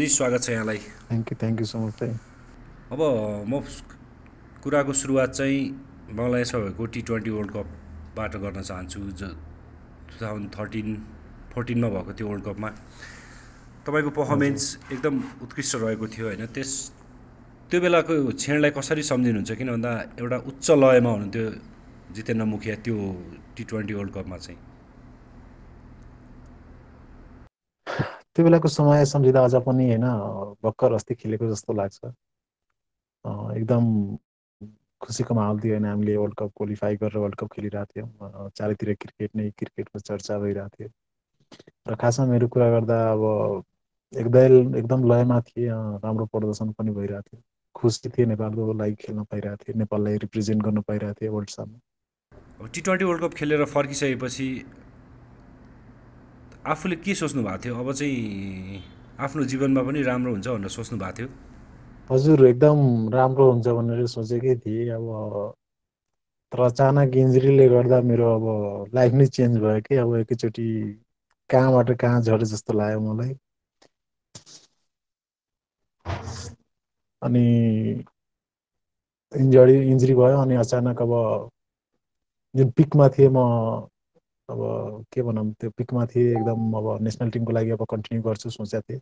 विष्णुजी स्वागत छ यहाँलाई। Thank you thank you so much अब म कुराको सुरुवात चाहिँ बङ्गलादेश भएको टी ट्वेन्टी वर्ल्ड कपबाट गर्न चाहन्छु जो टु थाउजन्ड थर्टिन फोर्टिनमा भएको त्यो वर्ल्ड कपमा तपाईँको पर्फर्मेन्स एकदम उत्कृष्ट रहेको थियो होइन। त्यस त्यो बेलाको क्षणलाई कसरी सम्झिनुहुन्छ? किन भन्दा एउटा उच्च लयमा हुनुहुन्थ्यो जितेन्द्र मुखिया त्यो टी ट्वेन्टी वर्ल्ड कपमा चाहिँ। त्यो बेलाको समय सम्झिँदा अझ पनि होइन भर्खर अस्ति खेलेको जस्तो लाग्छ। एकदम खुसीको माहौल थियो होइन हामीले वर्ल्ड कप क्वालिफाई गरेर वर्ल्ड कप खेलिरहेको थियौँ चारैतिर क्रिकेट नै क्रिकेटको चर्चा भइरहेको थियो र खासमा मेरो कुरा गर्दा अब एकदम एकदम लयमा थिएँ राम्रो प्रदर्शन पनि भइरहेको थियो खुसी थिएँ नेपालको लागि खेल्न पाइरहेको थिएँ नेपाललाई रिप्रेजेन्ट गर्न पाइरहेको थिएँ वर्ल्ड अब टी ट्वेन्टी वर्ल्ड कप खेलेर फर्किसकेपछि आफूले के सोच्नु भएको थियो? अब चाहिँ आफ्नो जीवनमा पनि राम्रो हुन्छ भनेर सोच्नु भएको थियो। हजुर एकदम राम्रो हुन्छ भनेर सोचेकै थिएँ। अब तर अचानक इन्जुरीले गर्दा मेरो अब लाइफ नै चेन्ज भयो कि अब एकैचोटि कहाँबाट कहाँ झरे जस्तो लाग्यो मलाई। अनि इन्जरी इन्जुरी भयो अनि अचानक अब जुन पिकमा थिएँ म अब के भनौँ त्यो पिकमा थिएँ एकदम अब नेसनल टिमको लागि अब कन्टिन्यू गर्छु सोचेको थिएँ।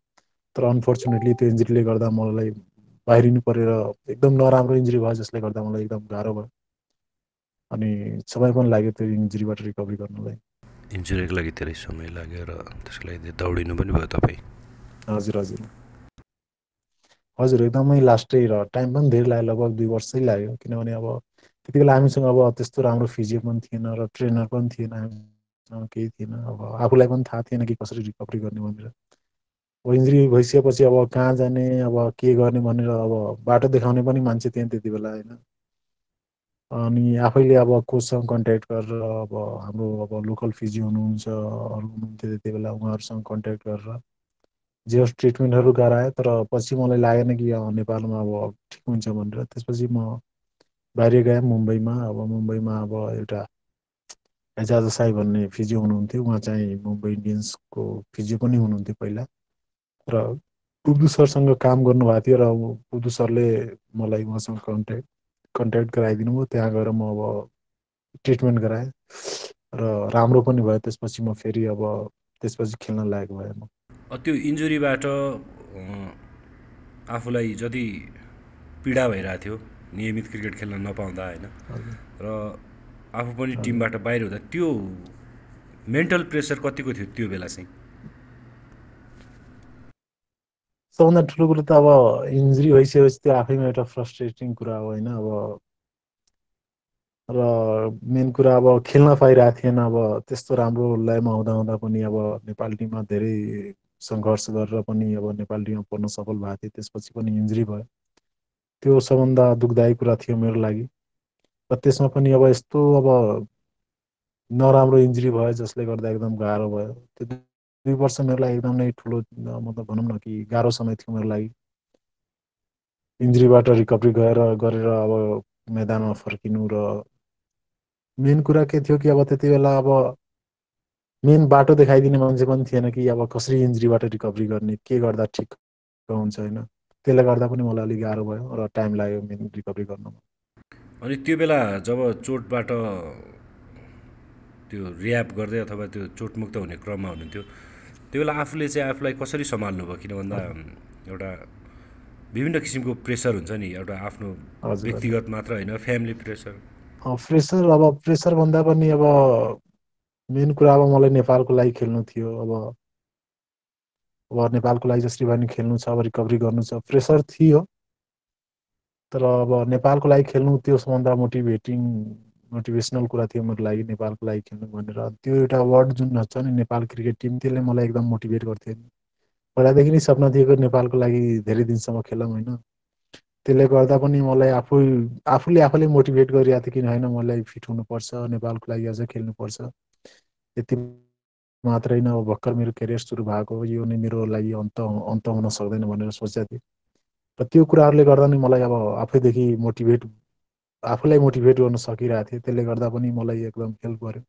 तर अनफोर्चुनेटली त्यो इन्जुरीले गर्दा मलाई बाहिरिनु परेर एकदम नराम्रो इन्जुरी भयो जसले गर्दा मलाई एकदम गाह्रो भयो। अनि समय पनि लाग्यो त्यो इन्जुरीबाट रिकभरी गर्नलाई। इन्जुरीको लागि धेरै समय लाग्यो र त्यसको लागि दौडिनु पनि भयो तपाईँ। हजुर हजुर। हजुर एकदमै लास्टै र टाइम पनि धेरै लाग्यो लगभग दुई वर्षै लाग्यो। किनभने अब त्यति बेला हामीसँग अब त्यस्तो राम्रो फिजियो पनि थिएन र ट्रेनर पनि थिएन हामीसँग केही थिएन। अब आफूलाई पनि थाहा थिएन कि कसरी रिकभरी गर्ने भनेर। अब इन्जुरी भइसकेपछि अब कहाँ जाने अब के गर्ने भनेर अब बाटो देखाउने पनि मान्छे थिएन त्यति बेला होइन। अनि आफैले अब कोचसँग कन्ट्याक्ट गरेर अब हाम्रो अब लोकल फिजियो हुनुहुन्छ अरू हुनुहुन्थ्यो त्यति बेला उहाँहरूसँग कन्ट्याक्ट गरेर जे होस् ट्रिटमेन्टहरू गराएँ तर पछि मलाई लागेन कि नेपालमा अब ठिक हुन्छ भनेर। त्यसपछि म बाहिर गएँ मुम्बईमा। अब मुम्बईमा अब एउटा एजाज साई भन्ने फिजियो हुनुहुन्थ्यो उहाँ चाहिँ मुम्बई इन्डियन्सको फिजियो पनि हुनुहुन्थ्यो पहिला। र उर्दु सरसँग काम गर्नुभएको थियो र उर्दु सरले मलाई उहाँसँग कन्ट्याक्ट कन्ट्याक्ट गराइदिनु भयो। त्यहाँ गएर म अब ट्रिटमेन्ट गराएँ र राम्रो पनि भयो। त्यसपछि म फेरि अब त्यसपछि खेल्न लायक भएँ म। त्यो इन्जुरीबाट आफूलाई जति पीडा भइरहेको थियो नियमित क्रिकेट खेल्न नपाउँदा होइन? र आफू पनि टिमबाट बाहिर हुँदा त्यो मेन्टल प्रेसर कतिको थियो त्यो बेला चाहिँ? सबभन्दा ठुलो कुरो त अब इन्जुरी भइसकेपछि त्यो आफैमा एउटा फ्रस्ट्रेटिङ कुरा हो होइन अब र मेन कुरा अब खेल्न पाइरहेको थिएन अब त्यस्तो राम्रो लयमा हुँदा हुँदा पनि अब नेपाल टिममा धेरै सङ्घर्ष गरेर पनि अब नेपाल टिममा पर्न सफल भएको थिएँ त्यसपछि पनि इन्जुरी भयो। त्यो सबभन्दा दुःखदायी कुरा थियो मेरो लागि। र त्यसमा पनि अब यस्तो अब नराम्रो इन्जुरी भयो जसले गर्दा एकदम गाह्रो भयो। त्यो दुई वर्ष मेरो लागि एकदम नै ठुलो मतलब भनौँ न कि गाह्रो समय थियो मेरो लागि। इन्जुरीबाट रिकभरी गएर गरेर अब मैदानमा फर्किनु र मेन कुरा के थियो कि अब त्यति बेला अब मेन बाटो देखाइदिने मान्छे पनि थिएन कि अब कसरी इन्जुरीबाट रिकभरी गर्ने के गर्दा ठिक हुन्छ होइन? त्यसले गर्दा पनि मलाई अलिक गाह्रो भयो र टाइम लाग्यो मेन रिकभरी गर्नमा। अनि त्यो बेला जब चोटबाट त्यो रियाप गर्दै अथवा त्यो चोटमुक्त हुने क्रममा हुनुहुन्थ्यो त्यो बेला आफूले चाहिँ आफूलाई कसरी सम्हाल्नु भयो? किन भन्दा एउटा विभिन्न किसिमको प्रेसर हुन्छ नि एउटा आफ्नो व्यक्तिगत मात्र होइन फ्यामिली प्रेसर। प्रेसर अब प्रेसर भन्दा पनि अब मेन कुरा अब मलाई नेपालको लागि खेल्नु थियो अब अब नेपालको लागि जसरी भए पनि खेल्नु छ अब रिकभरी गर्नु छ प्रेसर थियो। तर अब नेपालको लागि खेल्नु त्यो सबभन्दा मोटिभेटिङ मोटिभेसनल कुरा थियो मेरो लागि नेपालको लागि खेल्नु भनेर। त्यो एउटा वर्ड जुन छ नि नेपाल क्रिकेट टिम त्यसले मलाई एकदम मोटिभेट गर्थ्यो पहिलादेखि नै सपना थियो नेपालको लागि धेरै दिनसम्म खेलौँ होइन। त्यसले गर्दा पनि मलाई आफू आफूले आफूले मोटिभेट गरिरहेको थियो किन होइन मलाई फिट हुनुपर्छ नेपालको लागि अझ खेल्नुपर्छ। यति मात्रै न भर्खर मेरो करियर सुरु भएको यो नै मेरो लागि अन्त अन्त हुन सक्दैन भनेर सोचेको थिएँ। र त्यो कुराहरूले गर्दा नै मलाई अब आफैदेखि मोटिभेट आफूलाई मोटिभेट गर्न सकिरहेको थिएँ। त्यसले गर्दा पनि मलाई एकदम हेल्प गर्यो।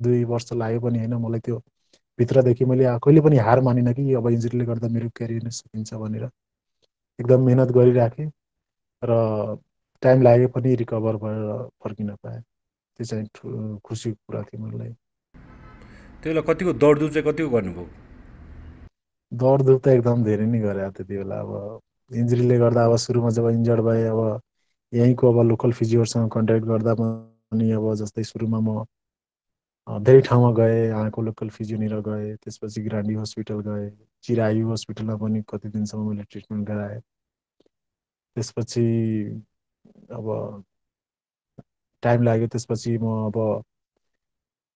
दुई वर्ष लाग्यो पनि होइन मलाई त्यो भित्रदेखि मैले कहिले पनि हार मानिनँ कि अब इन्जुरीले गर्दा मेरो क्यारियर नै सकिन्छ भनेर। एकदम मिहिनेत गरिराखेँ र टाइम लागे पनि रिकभर भएर फर्किन पाएँ। त्यो चाहिँ खुसीको कुरा थियो मलाई। त्यो बेला कतिको दौडधुप चाहिँ कतिको गर्नुभयो? दौडधुप त एकदम धेरै नै गरे त्यति बेला। अब इन्जुरीले गर्दा अब सुरुमा जब इन्जर्ड भएँ अब यहीँको अब लोकल फिजियोहरूसँग कन्ट्याक्ट गर्दा पनि अब जस्तै सुरुमा म धेरै ठाउँमा गएँ यहाँको लोकल फिजियोनिर गएँ त्यसपछि ग्रान्डी हस्पिटल गएँ चिरायु हस्पिटलमा पनि कति दिनसम्म मैले ट्रिटमेन्ट गराएँ। त्यसपछि अब टाइम लाग्यो त्यसपछि म अब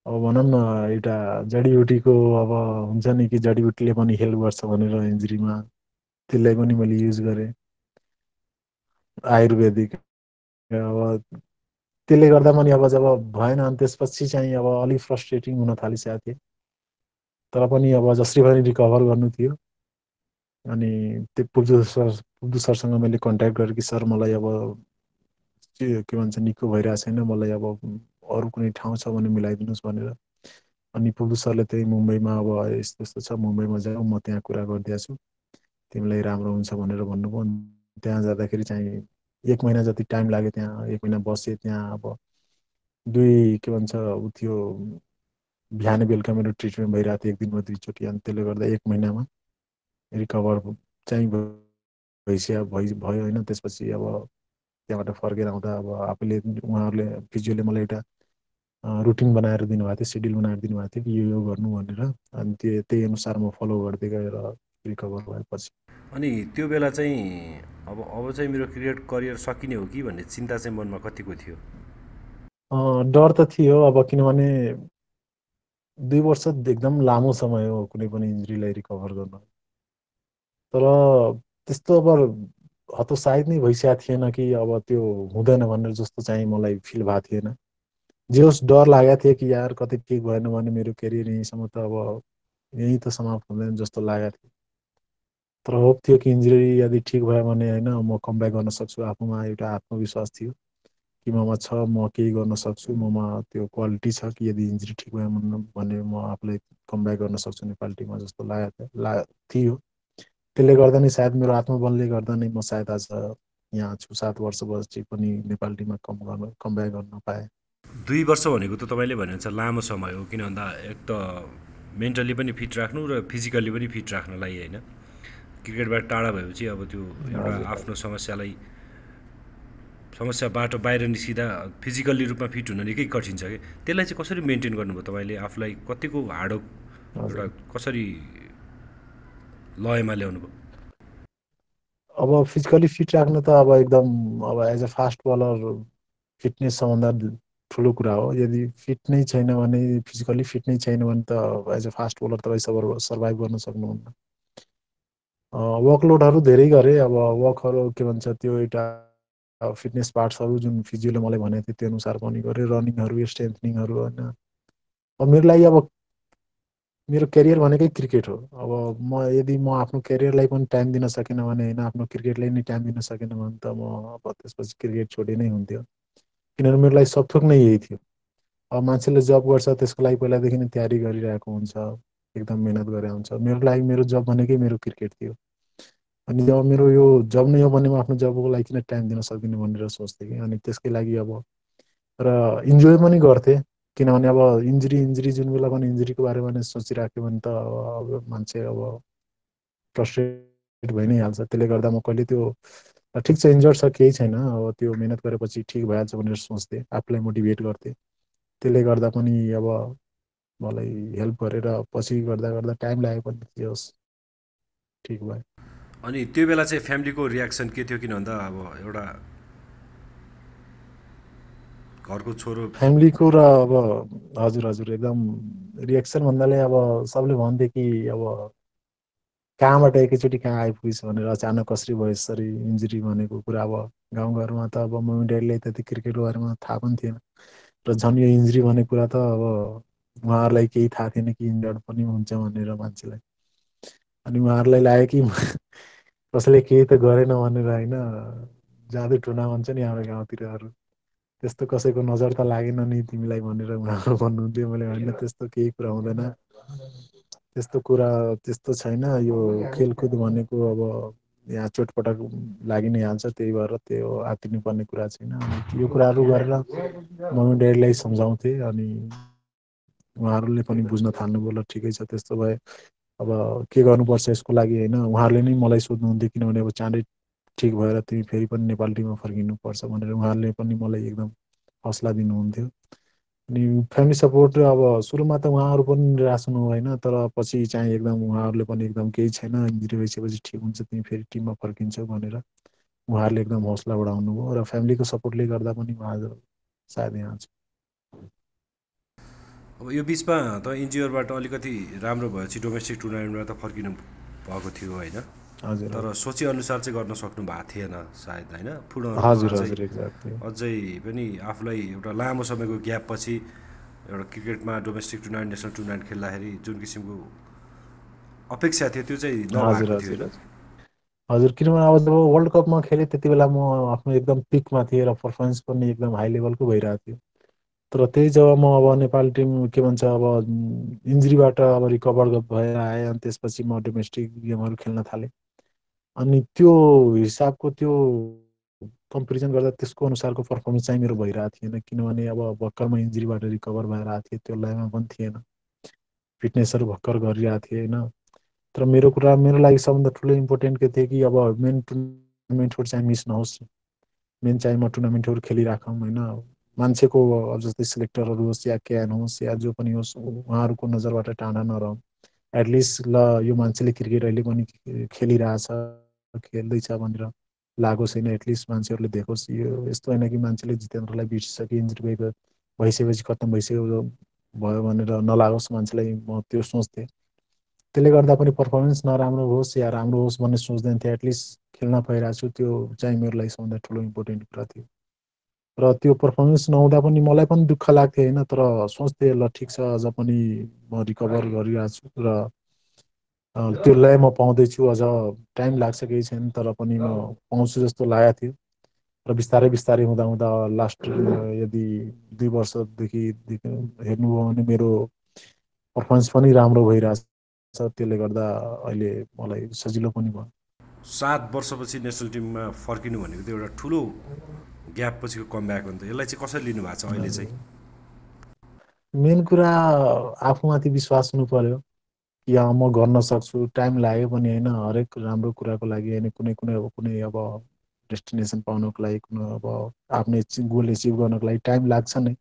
अब भनौँ न एउटा जडीबुटीको अब हुन्छ नि कि जडीबुटीले पनि हेल्प गर्छ भनेर इन्जुरीमा। त्यसलाई पनि मैले युज गरेँ। आयुर्वेदिक अब त्यसले गर्दा पनि अब जब भएन अनि त्यसपछि चाहिँ अब अलिक फ्रस्ट्रेटिङ हुन थालिसकेको थिएँ। तर पनि अब जसरी पनि रिकभर गर्नु थियो अनि त्यो पुब्जु सर पुब्जु सरसँग मैले कन्ट्याक्ट गरेँ कि सर मलाई अब के भन्छ निको भइरहेको छैन मलाई अब अरू कुनै ठाउँ छ भने मिलाइदिनुहोस् भनेर। अनि पुब्जु सरले त्यही मुम्बईमा अब यस्तो यस्तो छ मुम्बईमा जाऊ म त्यहाँ कुरा गरिदिएको छु। तिमीलाई राम्रो हुन्छ भनेर भन्नुभयो त्यहाँ जाँदाखेरि चाहिँ एक महिना जति टाइम लाग्यो त्यहाँ एक महिना बसेँ त्यहाँ अब दुई के भन्छ उ थियो बिहान बेलुका मेरो ट्रिटमेन्ट भइरहेको थियो एक दिनमा दुईचोटि अनि त्यसले गर्दा एक महिनामा रिकभर चाहिँ भइसक्यो भइ भयो होइन त्यसपछि अब त्यहाँबाट फर्केर आउँदा अब आफूले उहाँहरूले फिजियोले मलाई एउटा रुटिन बनाएर दिनुभएको थियो सेड्युल बनाएर दिनुभएको थियो कि यो यो गर्नु भनेर अनि त्यो त्यही अनुसार म फलो गर्दै गएर रिकभर भएपछि। अनि त्यो बेला चाहिँ अब अब चाहिँ मेरो क्रिकेट करियर सकिने हो कि भन्ने चिन्ता चाहिँ मनमा कतिको थियो? डर त थियो अब किनभने दुई वर्ष एकदम लामो समय हो कुनै पनि इन्जुरीलाई रिकभर गर्न। तर त्यस्तो अब हतोत्साहित नै भइसकेको थिएन कि अब त्यो हुँदैन भनेर जस्तो चाहिँ मलाई फिल भएको थिएन। जे होस् डर लागेको थियो कि यार कतै ठिक भएन भने मेरो करियर यहीँसम्म त अब यहीँ त समाप्त हुँदैन जस्तो लागेको थियो। तर होप थियो कि इन्जुरी यदि ठिक भयो भने होइन म कमब्याक गर्न सक्छु। आफूमा एउटा आत्मविश्वास थियो कि ममा छ म केही गर्न सक्छु ममा त्यो क्वालिटी छ कि यदि इन्जुरी ठिक भयो भने म आफूलाई कमब्याक गर्न सक्छु नेपाली टिममा जस्तो लागेको थियो। त्यसले गर्दा नै सायद मेरो आत्मबलले गर्दा नै म सायद आज यहाँ छु सात वर्षपछि पनि नेपाली टिममा कम गर्न कमब्याक गर्न पाएँ। दुई वर्ष भनेको त तपाईँले भनेको लामो समय हो किन भन्दा एक त मेन्टली पनि फिट राख्नु र फिजिकल्ली पनि फिट राख्नलाई होइन। क्रिकेटबाट टाढा भएपछि अब त्यो एउटा आफ्नो समस्यालाई समस्याबाट बाहिर निस्किँदा फिजिकल्ली रूपमा फिट हुन निकै कठिन छ कि? त्यसलाई चाहिँ कसरी मेन्टेन गर्नुभयो तपाईँले? आफूलाई कतिको हार्ड एउटा कसरी लयमा ल्याउनु भयो? अब फिजिकली फिट राख्नु त अब एकदम अब as a fast bowler fitness सबभन्दा ठुलो कुरा हो। यदि फिट नै छैन भने फिजिकली फिट नै छैन भने त एज अ फास्ट बलर तपाईँ सर्भाइभ गर्न सक्नुहुन्न। वर्कलोडहरू धेरै गरेँ। अब वर्कहरू के भन्छ त्यो एउटा फिटनेस पार्ट्सहरू जुन फिजियोले मलाई भनेको थियो त्यो अनुसार पनि गरेँ। रनिङहरू स्ट्रेन्थनिङहरू होइन। अब मेरो लागि अब मेरो करियर भनेकै क्रिकेट हो। अब म यदि म आफ्नो करियरलाई पनि टाइम दिन सकेन भने होइन आफ्नो क्रिकेटलाई नै टाइम दिन सकेन भने त म अब त्यसपछि क्रिकेट छोडे नै हुन्थ्यो। किनभने मेरो लागि सबथोक नै यही थियो। अब मान्छेले जब गर्छ त्यसको लागि पहिलादेखि नै तयारी गरिरहेको हुन्छ। एकदम मिहिनेत गरेर हुन्छ मेरो लागि मेरो जब भनेकै मेरो क्रिकेट थियो। अनि जब मेरो यो जब नै हो भने म आफ्नो जबको लागि किन टाइम दिन सक्दिनँ भनेर सोच्थेँ कि अनि त्यसकै लागि अब र इन्जोय पनि गर्थेँ। किनभने अब इन्जुरी इन्जुरी जुन बेला पनि इन्जुरीको बारेमा नै सोचिराख्यो भने त अब मान्छे अब फ्रस्ट्रेट भइ नै हाल्छ। त्यसले गर्दा म कहिले त्यो ठिक छ इन्जर्ड छ केही छैन। अब त्यो मिहिनेत गरेपछि ठिक भइहाल्छ भनेर सोच्थेँ आफूलाई मोटिभेट गर्थेँ। त्यसले गर्दा पनि अब मलाई हेल्प गरेर पछि गर्दा गर्दा टाइम लाग्यो पनि होस् ठिक भयो। अनि त्यो बेला चाहिँ फ्यामिलीको रियाक्सन के थियो किन भन्दा अब एउटा घरको छोरो फ्यामिलीको र अब हजुर हजुर एकदम रियाक्सन भन्नाले अब सबले भन्थे कि अब कहाँबाट एकैचोटि कहाँ आइपुगेछ भनेर अचानक कसरी भयो यसरी इन्जुरी भनेको कुरा अब गाउँघरमा त अब मम्मी ड्याडीले त्यति क्रिकेटको बारेमा थाहा पनि थिएन। र झन् यो इन्जुरी भन्ने कुरा त अब उहाँहरूलाई केही थाहा थिएन कि इन्जर्ड पनि हुन्छ भनेर मान्छेलाई। अनि उहाँहरूलाई लाग्यो कि कसैले केही त गरेन भनेर होइन जाँदै टुना भन्छ नि हाम्रो गाउँतिरहरू त्यस्तो कसैको नजर त लागेन नि तिमीलाई भनेर उहाँहरू भन्नुहुन्थ्यो। मैले होइन त्यस्तो केही कुरा हुँदैन। त्यस्तो कुरा त्यस्तो छैन। यो खेलकुद भनेको अब यहाँ चोटपटक लागि नै हाल्छ त्यही भएर त्यो आत्तिनुपर्ने कुरा छैन। अनि यो कुराहरू गरेर मम्मी ड्याडीलाई सम्झाउँथेँ अनि उहाँहरूले पनि बुझ्न थाल्नुभयो ल ठिकै छ त्यस्तो भए अब के गर्नुपर्छ यसको लागि होइन? उहाँहरूले नै मलाई सोध्नुहुन्थ्यो किनभने अब चाँडै ठिक भएर तिमी फेरि पनि नेपाल टिममा फर्किनुपर्छ भनेर उहाँहरूले पनि मलाई एकदम हौसला दिनुहुन्थ्यो। अनि फ्यामिली सपोर्ट अब सुरुमा त उहाँहरू पनि निराश हुनु होइन तर पछि चाहिँ एकदम उहाँहरूले पनि एकदम केही छैन। इन्जुरी भइसकेपछि ठिक हुन्छ तिमी फेरि टिममा फर्किन्छौ भनेर उहाँहरूले एकदम हौसला बढाउनु भयो र फ्यामिलीको सपोर्टले गर्दा पनि उहाँहरू सायद यहाँ अब यो बिचमा त इन्जियरबाट अलिकति राम्रो भएपछि डोमेस्टिक टुर्नामेन्टमा त फर्किनु भएको थियो होइन? हजुर तर सोचे अनुसार चाहिँ गर्न सक्नु भएको थिएन सायद होइन? पूर्ण अझै पनि आफूलाई एउटा लामो समयको ग्याप पछि एउटा क्रिकेटमा डोमेस्टिक टुर्नामेन्ट नेसनल टुर्नामेन्ट खेल्दाखेरि जुन किसिमको अपेक्षा थियो त्यो चाहिँ नभएको थियो। हजुर किनभने अब जब वर्ल्ड कपमा खेलेँ त्यति बेला म आफ्नो एकदम पिकमा थिएँ र पर्फर्मेन्स पनि एकदम हाई लेभलको भइरहेको थियो। तर त्यही जब म अब नेपाल टिम के भन्छ अब इन्जुरीबाट अब रिकभर भएर आएँ अनि त्यसपछि म डोमेस्टिक गेमहरू खेल्न थालेँ। अनि त्यो हिसाबको त्यो कम्पेरिजन गर्दा त्यसको अनुसारको पर्फर्मेन्स चाहिँ मेरो भइरहेको थिएन किनभने अब भर्खरमा इन्जुरीबाट रिकभर भएर आएको थिएँ त्यो लाइनमा पनि थिएन। फिटनेसहरू भर्खर गरिरहेको थिएँ होइन। तर मेरो कुरा मेरो लागि सबभन्दा ठुलो इम्पोर्टेन्ट के थियो कि अब मेन टुर्नामेन्टहरू चाहिँ मिस नहोस्। मेन चाहिँ म टुर्नामेन्टहरू खेलिराखौँ होइन। मान्छेको अब जस्तै सिलेक्टरहरू होस् या क्यान होस् या जो पनि होस् उहाँहरूको नजरबाट टाढा नरहँ। एटलिस्ट ल यो मान्छेले क्रिकेट अहिले पनि खेलिरहेछ खेल्दैछ भनेर लागोस् होइन एटलिस्ट मान्छेहरूले देखोस्। यो यस्तो होइन कि मान्छेले जितेन्द्रलाई बिर्सिसके इन्जुरी भइ भइसकेपछि खत्तम भइसक्यो भयो भनेर नलागोस् मान्छेलाई। म त्यो सोच्थेँ। त्यसले गर्दा पनि पर्फर्मेन्स नराम्रो होस् या राम्रो होस् भन्ने सोच्दैन थिएँ। एटलिस्ट खेल्न पाइरहेको छु त्यो चाहिँ मेरो लागि सबभन्दा ठुलो इम्पोर्टेन्ट कुरा थियो। र त्यो पर्फर्मेन्स नहुँदा पनि मलाई पनि दुःख लाग्थ्यो होइन? तर सोच्थेँ ल ठिक छ अझ पनि म रिकभर गरिरहेको छु र त्यो लय म पाउँदैछु। अझ टाइम लाग्छ केही छैन तर पनि म पाउँछु जस्तो लागेको थियो। र बिस्तारै बिस्तारै हुँदा हुँदा लास्ट यदि दुई वर्षदेखि हेर्नुभयो भने मेरो पर्फर्मेन्स पनि राम्रो भइरहेछ। त्यसले गर्दा अहिले मलाई सजिलो पनि भयो। सात वर्षपछि नेसनल टिममा फर्किनु भनेको त्यो एउटा ठुलो ग्याप पछिको कमब्याक हो नि त। यसलाई चाहिँ कसरी लिनुभएको छ अहिले चाहिँ? मेन कुरा आफूमाथि विश्वास हुनु पर्यो कि म गर्न सक्छु टाइम लाग्यो पनि होइन हरेक राम्रो कुराको लागि होइन कुनै कुनै अब कुनै अब डेस्टिनेसन पाउनको लागि कुनै अब आफ्नो गोल एचिभ गर्नको लागि टाइम लाग्छ नै।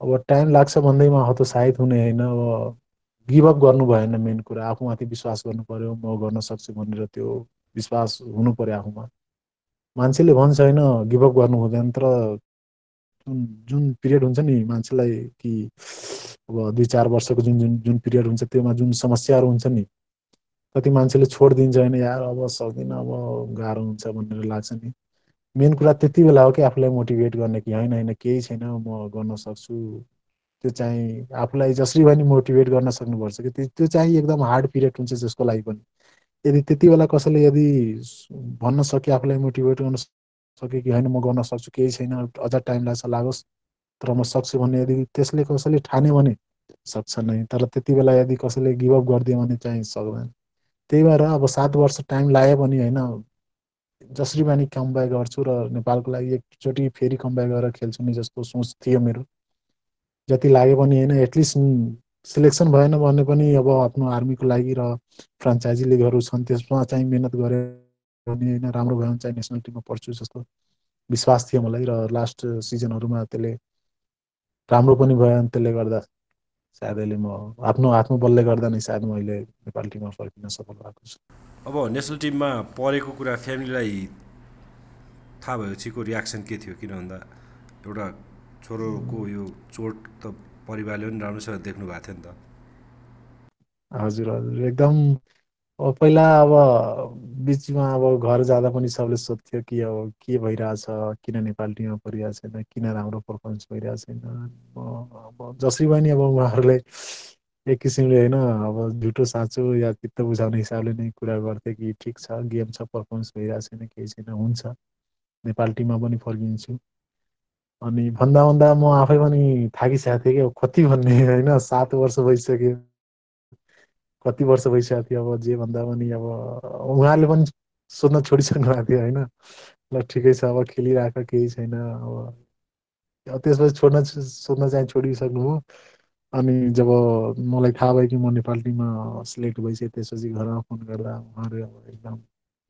अब टाइम लाग्छ भन्दैमा हतोत्साहित हुने होइन अब गिभअप गर्नु भएन मेन कुरा। आफूमाथि विश्वास गर्नु पर्यो म गर्न सक्छु भनेर त्यो विश्वास हुनु पर्यो आफूमा। मान्छेले भन्छ होइन गिभअप गर्नु हुँदैन। तर जुन जुन पिरियड हुन्छ नि मान्छेलाई कि अब दुई चार वर्षको जुन जुन जुन पिरियड हुन्छ त्योमा जुन समस्याहरू हुन्छ नि कति मान्छेले छोडिदिन्छ होइन यार अब सक्दिनँ अब गाह्रो हुन्छ भनेर लाग्छ नि। मेन कुरा त्यति बेला हो कि आफूलाई मोटिभेट गर्ने कि होइन होइन केही छैन म गर्न सक्छु। त्यो चाहिँ आफूलाई जसरी पनि मोटिभेट गर्न सक्नुपर्छ कि त्यो चाहिँ एकदम हार्ड पिरियड हुन्छ जसको लागि पनि। यदि त्यति बेला कसैले यदि भन्न सक्यो आफूलाई मोटिभेट गर्न सक्यो कि होइन म गर्न सक्छु केही छैन अझ टाइम लाग्छ लागोस् तर म सक्छु भने यदि त्यसले कसैले ठान्यो भने सक्छ नै तर त्यति बेला यदि कसैले गिभअप गरिदियो भने चाहिँ सक्दैन। त्यही भएर अब सात वर्ष टाइम लाग्यो भने होइन जसरी पनि कमब्याक गर्छु र नेपालको लागि एकचोटि फेरि कमब्याक गरेर खेल्छु नि जस्तो सोच थियो मेरो। जति लाग्यो पनि होइन एटलिस्ट सिलेक्सन भएन भने पनि अब आफ्नो आर्मीको लागि र फ्रान्चाइजी लिगहरू छन् त्यसमा चाहिँ मिहिनेत गऱ्यो भने होइन राम्रो भयो भने चाहिँ नेसनल टिममा पढ्छु जस्तो विश्वास थियो मलाई र लास्ट सिजनहरूमा त्यसले राम्रो पनि भयो अनि त्यसले गर्दा सायद अहिले म आफ्नो आत्मबलले गर्दा नै सायद म अहिले नेपाल टिममा फर्किन सफल भएको छु। अब नेसनल टिममा परेको कुरा फ्यामिलीलाई थाहा भएपछिको रियाक्सन के थियो किन भन्दा एउटा छोरोको यो चोट त परिवारले पनि राम्रोसँग देख्नु भएको थियो नि त। हजुर हजुर। एकदम पहिला अब बिचमा अब घर जाँदा पनि सबले सोध्थ्यो कि अब के भइरहेछ किन नेपाल टिममा परिरहेको छैन किन राम्रो पर्फर्मेन्स भइरहेको छैन। अब जसरी पनि अब उहाँहरूले एक किसिमले होइन अब झुटो साँचो या चित्त बुझाउने हिसाबले नै कुरा गर्थे कि ठिक छ गेम छ पर्फर्मेन्स भइरहेको छैन केही छैन हुन्छ। नेपाल टिममा पनि फर्किन्छु। अनि भन्दा भन्दा म आफै पनि थाकिसकेको थिएँ कि अब कति भन्ने होइन सात वर्ष भइसक्यो। कति वर्ष भइसकेको थियो अब जे भन्दा पनि अब उहाँले पनि सोध्न छोडिसक्नु भएको थियो होइन। ल ठिकै छ अब खेलिरहेको केही छैन अब त्यसपछि छोड्न सोध्न चाहिँ छोडिसक्नुभयो अनि जब मलाई थाहा भयो कि म नेपाल टिममा सिलेक्ट भइसकेँ त्यसपछि घरमा फोन गर्दा उहाँहरू अब एकदम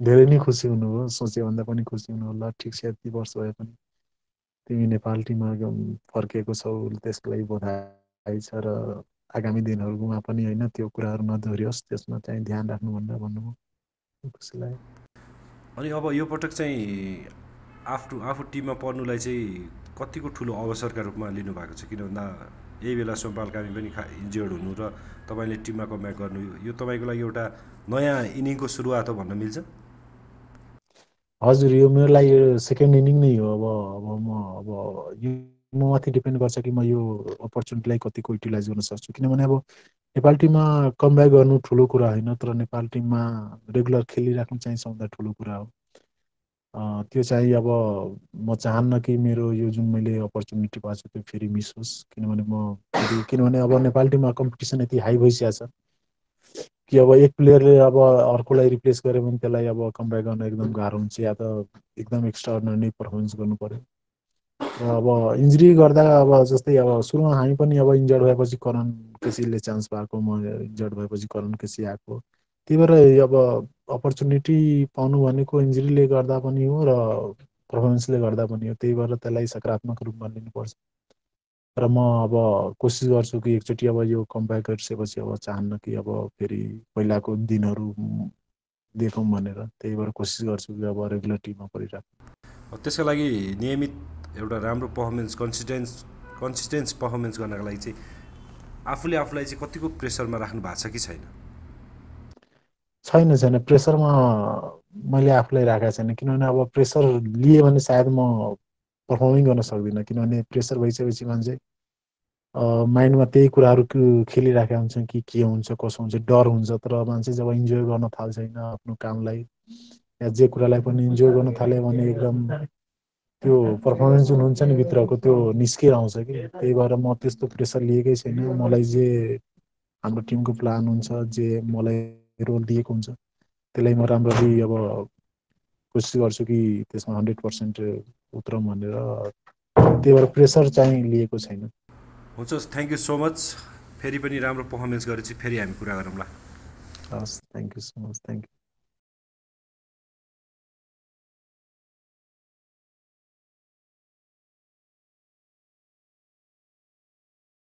धेरै नै खुसी हुनुभयो। सोचेभन्दा पनि खुसी हुनुभयो। ल ठिक छ यति वर्ष भए पनि। तिमी नेपाल टिममा फर्किएको छौ त्यसको लागि बधाई छ र आगामी दिनहरूमा पनि होइन त्यो कुराहरू नदोहोरियोस् त्यसमा चाहिँ ध्यान राख्नु भनेर भन्नुभयो खुसी लाग्यो अनि अब यो पटक चाहिँ आफू आफू टिममा पर्नुलाई चाहिँ कतिको ठुलो अवसरका रूपमा लिनुभएको छ? किन भन्दा यही बेला सोमपाल कामी पनि खा इन्जियर्ड हुनु र तपाईँले टिममा कमब्याक गर्नु यो तपाईँको लागि एउटा नयाँ इनिङको सुरुवात हो भन्न मिल्छ? हजुर यो मेरो लागि सेकेन्ड इनिङ नै हो। अब अब म अब यो म माथि डिपेन्ड गर्छ कि म यो अपर्च्युनिटीलाई कतिको युटिलाइज गर्न सक्छु। किनभने अब नेपाल टिममा कमब्याक गर्नु ठुलो कुरा होइन तर नेपाल टिममा रेगुलर खेलिराख्नु चाहिँ सबभन्दा ठुलो कुरा हो। त्यो चाहिँ अब म चाहन्न कि मेरो यो जुन मैले अपर्च्युनिटी पाएको छु त्यो फेरि मिस होस्। किनभने म फेरि किनभने अब नेपाल टिममा कम्पिटिसन यति हाई भइसकेको छ। कि अब एक प्लेयरले अब अर्कोलाई रिप्लेस गर्यो भने त्यसलाई अब कमब्याक गर्न एकदम गाह्रो हुन्छ या त एकदम एक्स्ट्रा अर्डिनरी पर्फर्मेन्स गर्नु पऱ्यो र अब इन्जुरी गर्दा अब जस्तै अब सुरुमा हामी पनि अब इन्जर्ड भएपछि करण केसीले चान्स पाएको म इन्जर्ड भएपछि करण केसी आएको। त्यही भएर अब अपर्च्युनिटी पाउनु भनेको इन्जुरीले गर्दा पनि हो र पर्फर्मेन्सले गर्दा पनि हो। त्यही भएर त्यसलाई सकारात्मक रूपमा लिनुपर्छ। र म अब कोसिस गर्छु कि एकचोटि अब यो कम्ब्याक गरिसकेपछि अब चाहन्न कि अब फेरि पहिलाको दिनहरू देखौँ भनेर। त्यही भएर कोसिस गर्छु कि अब रेगुलर टिममा परिरहेको त्यसको लागि नियमित एउटा राम्रो पर्फर्मेन्स कन्सिस्टेन्स कन्सिस्टेन्स पर्फर्मेन्स गर्नको लागि चाहिँ आफूले आफूलाई चाहिँ कतिको प्रेसरमा राख्नु भएको छ कि छैन? छैन छैन। प्रेसरमा मैले आफूलाई राखेको छैन। किनभने अब प्रेसर लिएँ भने सायद म पर्फर्मिङ गर्न सक्दिनँ। किनभने प्रेसर भइसकेपछि मान्छे माइन्डमा त्यही कुराहरू खेलिराखेका हुन्छन् कि के हुन्छ कसो हुन्छ डर हुन्छ तर मान्छे जब इन्जोय गर्न थाल्छ होइन आफ्नो कामलाई या जे कुरालाई पनि इन्जोय गर्न थाल्यो भने एकदम त्यो पर्फर्मेन्स जुन हुन्छ नि भित्रको त्यो निस्किएर आउँछ कि। त्यही भएर म त्यस्तो प्रेसर लिएकै छैन। मलाई जे हाम्रो टिमको प्लान हुन्छ जे मलाई रोल दिएको हुन्छ त्यसलाई म राम्ररी अब कोसिस गर्छु कि त्यसमा हन्ड्रेड पर्सेन्ट उत्रौँ भनेर। त्यही भएर प्रेसर चाहिँ लिएको छैन। हुन्छ थ्याङ्क यू सो मच फेरि पनि राम्रो पर्फर्मेन्स गरेपछि फेरि हामी कुरा गरौँला। हस् thank you so much thank you